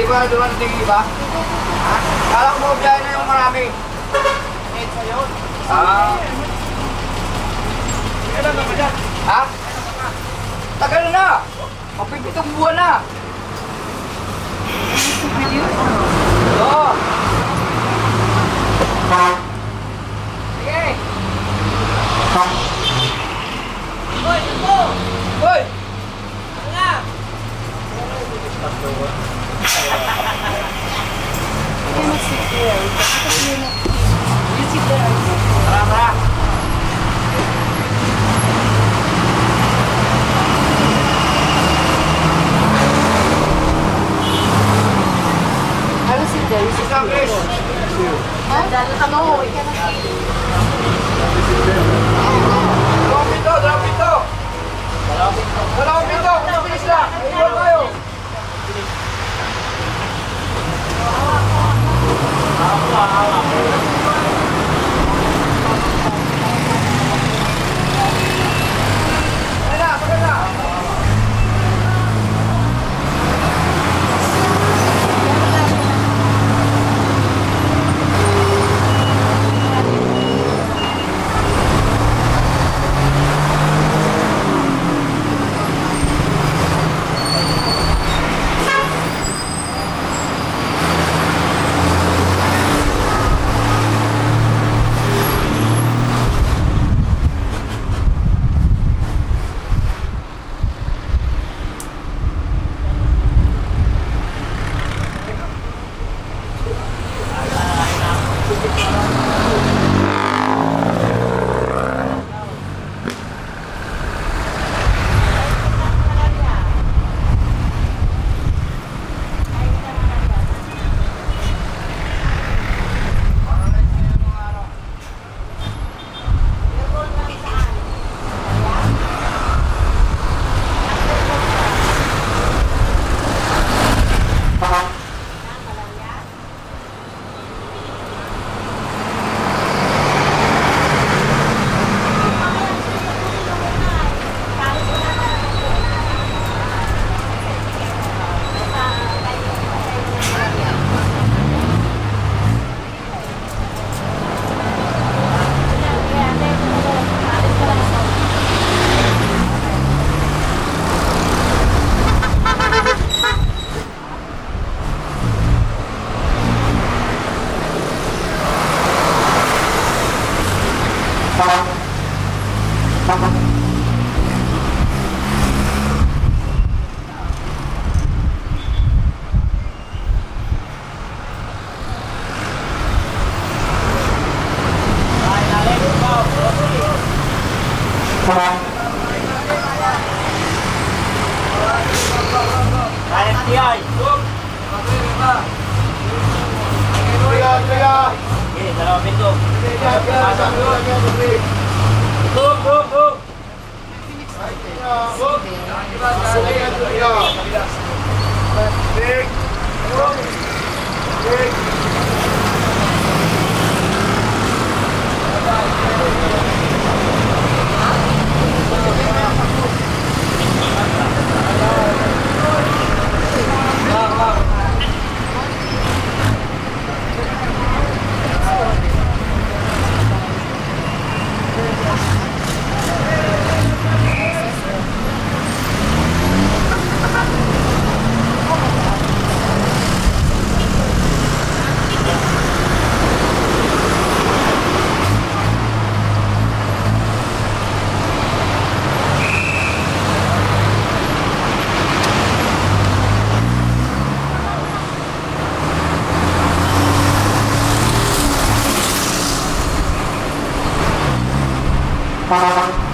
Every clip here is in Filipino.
Hindi ba dumating yung iba? Ha? Kala ko mo biyahe na yung marami. Ah. Kailan naman yan? Ha? Tagal na! Mapipitong buwan na! Kaya tiyay. Tiga, tiga! Okay, dalawang pinto. Tiga, tiga, tiga, tiga! Boom, 八八八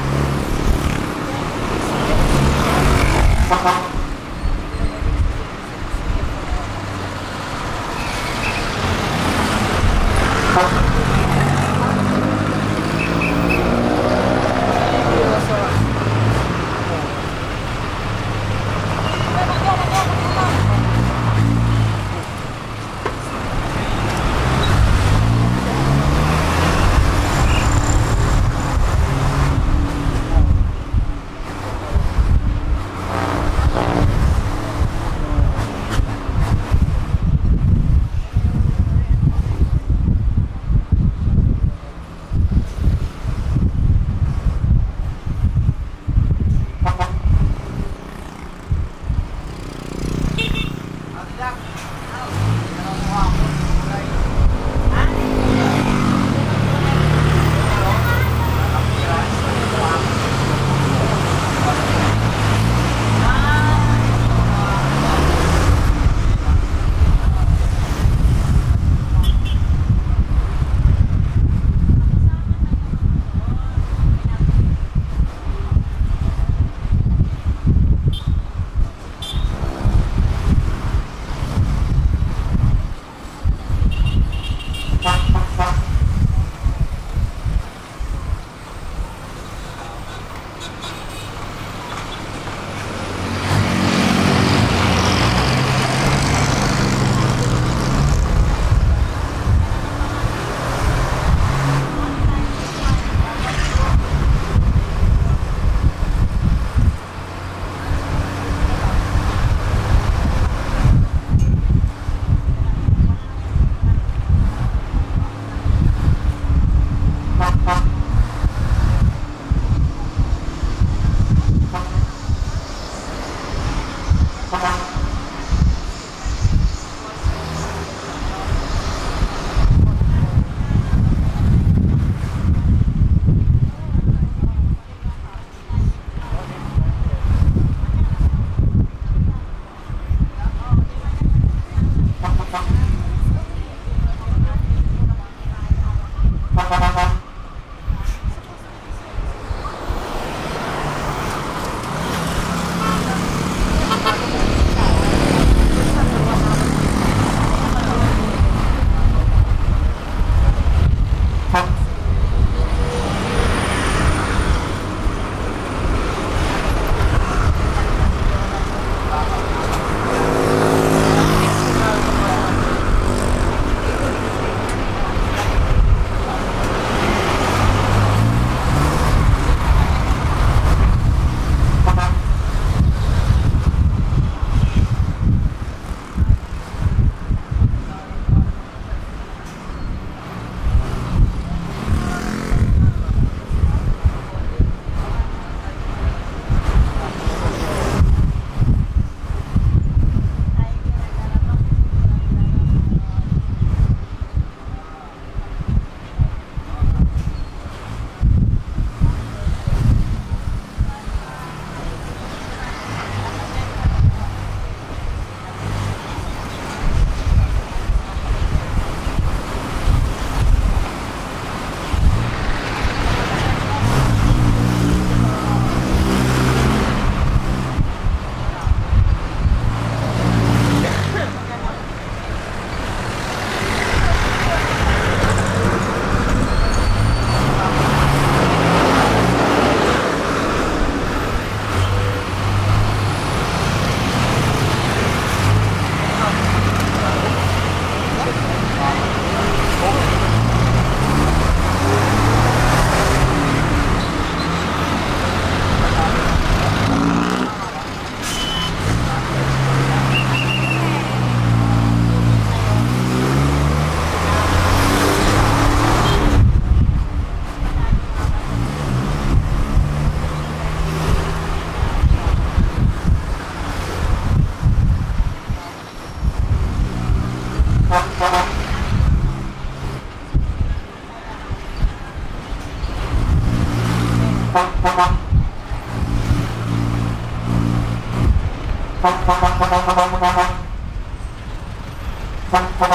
Thank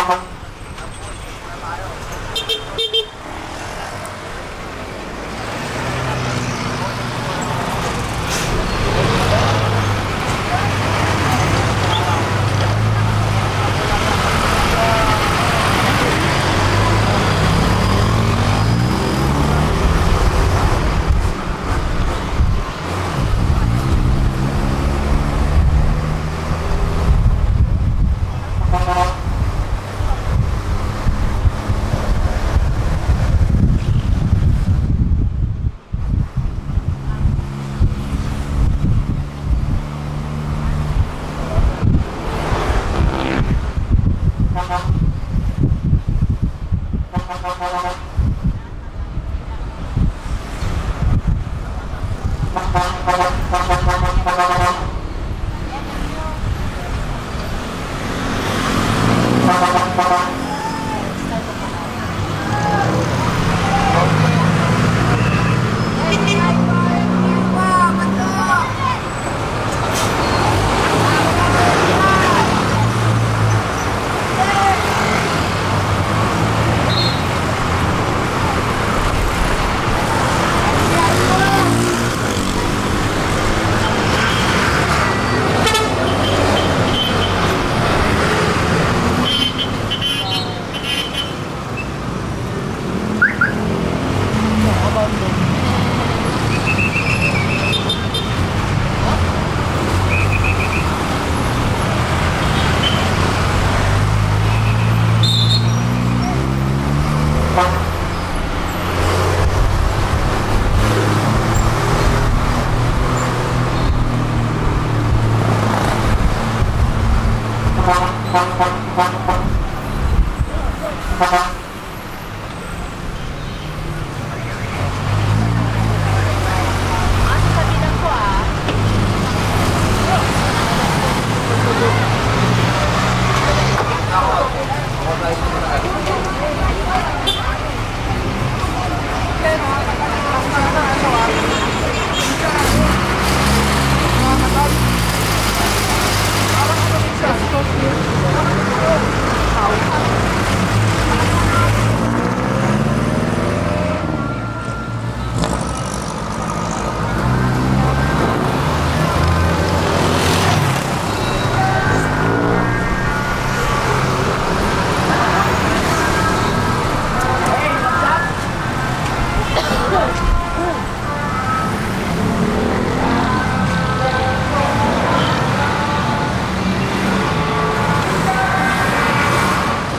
you. Bye-bye.